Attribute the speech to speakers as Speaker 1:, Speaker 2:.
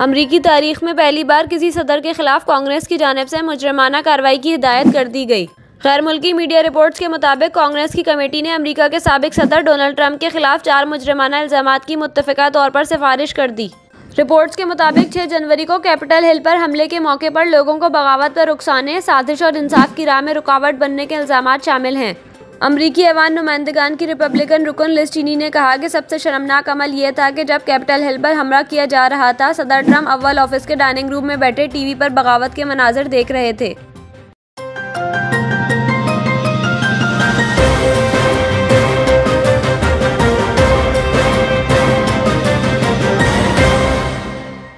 Speaker 1: अमरीकी तारीख में पहली बार किसी सदर के खिलाफ कांग्रेस की जानब से मुजरमाना कार्रवाई की हिदायत कर दी गई। गैर मुल्की मीडिया रिपोर्ट्स के मुताबिक कांग्रेस की कमेटी ने अमेरिका के सबक सदर डोनाल्ड ट्रंप के खिलाफ चार मुजरमाना इल्ज़ाम की मुतफ़ा तौर पर सिफारिश कर दी। रिपोर्ट्स के मुताबिक 6 जनवरी को कैपिटल हिल पर हमले के मौके पर लोगों को बगावत पर रुखसाने, साजिश और इंसाफ की राह में रुकावट बनने के इल्ज़ाम शामिल हैं। अमरीकी ऐवान नुमाइंदगान की रिपब्लिकन रुकन लिस्टिनी ने कहा कि सबसे शर्मनाक अमल यह था कि जब कैपिटल हिल पर हमला किया जा रहा था, सदर ट्रंप अव्वल ऑफ़िस के डाइनिंग रूम में बैठे टीवी पर बगावत के मनाजर देख रहे थे।